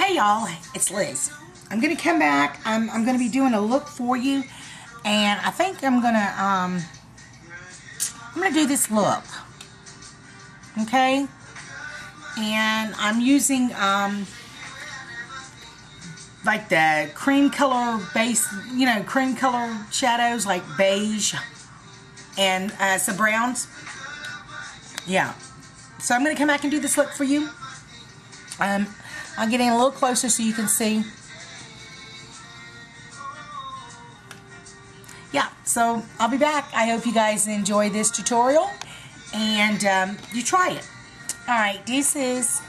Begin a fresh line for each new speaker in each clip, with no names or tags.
Hey y'all, it's Liz. I'm gonna come back. I'm, I'm gonna be doing a look for you, and I think I'm gonna um I'm gonna do this look. Okay, and I'm using um like the cream color base, you know, cream color shadows like beige and uh, some browns. Yeah. So I'm going to come back and do this look for you. Um, I'm getting a little closer so you can see. Yeah, so I'll be back. I hope you guys enjoy this tutorial and um, you try it. Alright, this is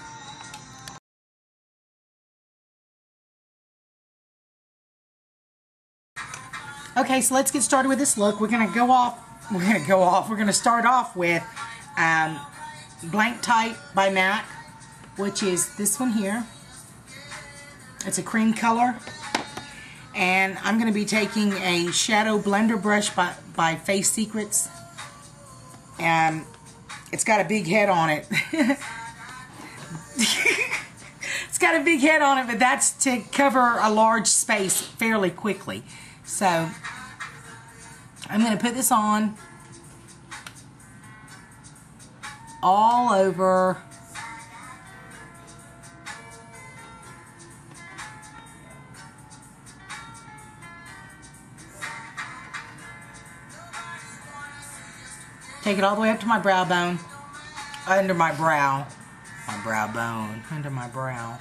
Okay, so let's get started with this look. We're going to go off, we're going to go off, we're going to start off with um, Blanc Type by MAC, which is this one here. It's a cream color. And I'm going to be taking a shadow blender brush by, by Face Secrets. And it's got a big head on it. it's got a big head on it, but that's to cover a large space fairly quickly. So I'm going to put this on all over Take it all the way up to my brow bone. Under my brow. My brow bone. Under my brow.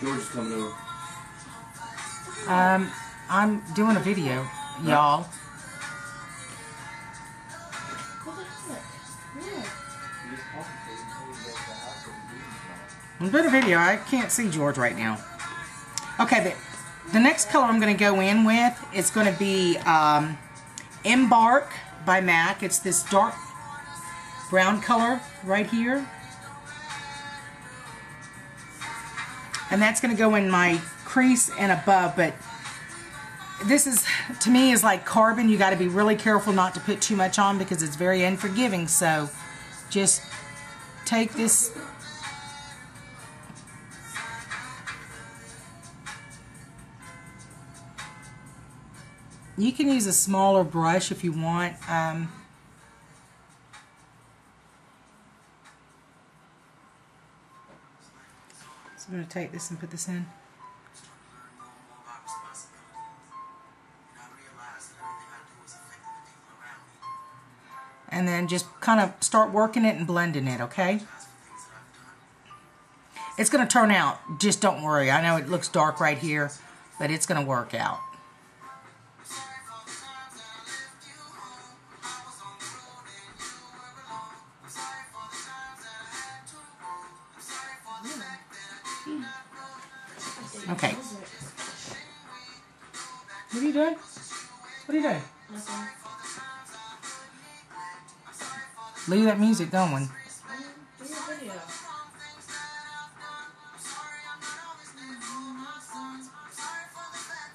George is coming over.
Um, I'm doing a video, y'all. I'm doing a video. I can't see George right now. Okay, the, the next color I'm going to go in with is going to be um, Embark by MAC. It's this dark brown color right here. And that's going to go in my crease and above, but this is, to me, is like carbon. You got to be really careful not to put too much on because it's very unforgiving. So just take this You can use a smaller brush if you want. Um, so I'm going to take this and put this in. And then just kind of start working it and blending it, okay? It's going to turn out. Just don't worry. I know it looks dark right here, but it's going to work out. Okay. What are you doing? What are you doing? Leave that music going.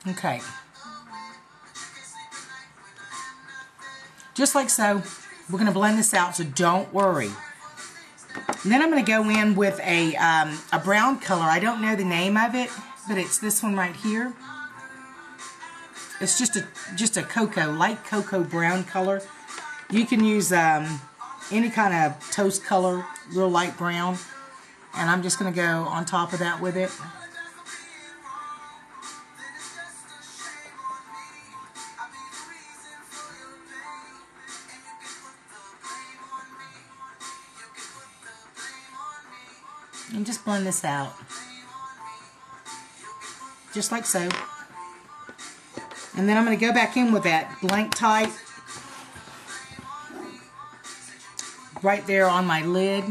Okay. Just like so, we're going to blend this out, so don't worry. And then I'm going to go in with a, um, a brown color. I don't know the name of it, but it's this one right here. It's just a just a cocoa, light cocoa brown color. You can use um, any kind of toast color, real light brown. And I'm just going to go on top of that with it. And just blend this out. Just like so. And then I'm going to go back in with that Blanc Type right there on my lid.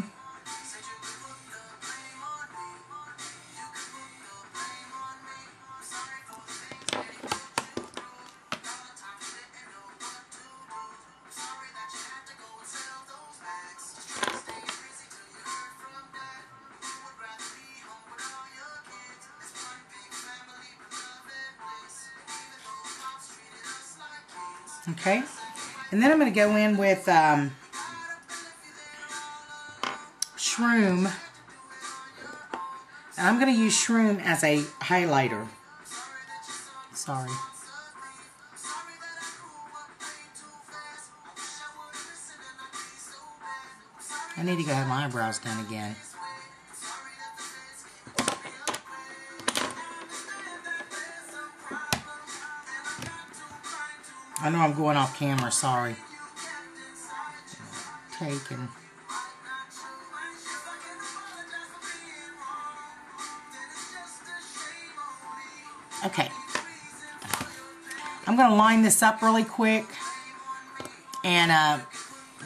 Okay, And then I'm going to go in with um, Shroom. And I'm going to use Shroom as a highlighter. Sorry. I need to go have my eyebrows done again. I know I'm going off camera, sorry. Taking. Okay. I'm going to line this up really quick and uh,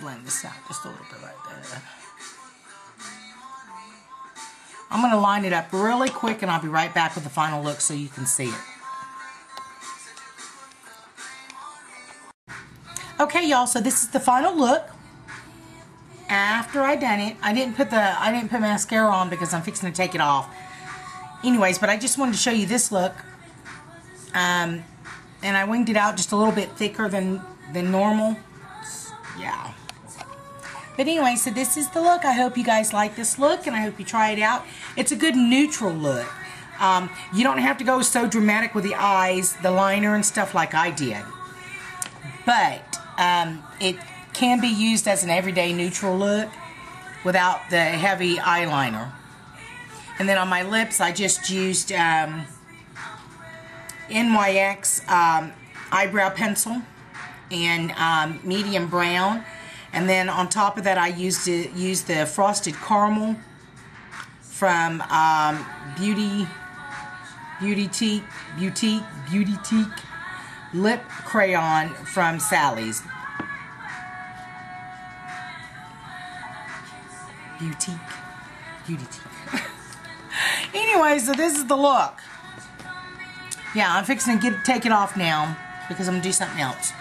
blend this out just a little bit right there. I'm going to line it up really quick and I'll be right back with the final look so you can see it. Okay, y'all, so this is the final look. After I done it, I didn't put the I didn't put mascara on because I'm fixing to take it off. Anyways, but I just wanted to show you this look. Um, and I winged it out just a little bit thicker than than normal. Yeah. But anyway, so this is the look. I hope you guys like this look, and I hope you try it out. It's a good neutral look. Um, you don't have to go so dramatic with the eyes, the liner, and stuff like I did. But um, it can be used as an everyday neutral look without the heavy eyeliner. And then on my lips, I just used um, NYX um, eyebrow pencil in um, medium brown. And then on top of that, I used it, used the frosted caramel from um, Beauty Beauty Teak Beauty Beauty Teak lip crayon from Sally's. Beauty Beauty anyway, so this is the look. Yeah, I'm fixing to get take it off now because I'm gonna do something else.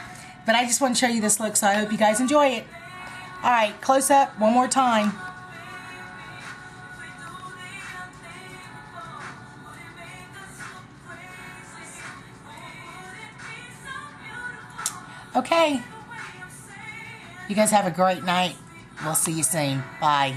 But I just want to show you this look, so I hope you guys enjoy it. Alright, close up one more time. Okay. You guys have a great night. We'll see you soon. Bye.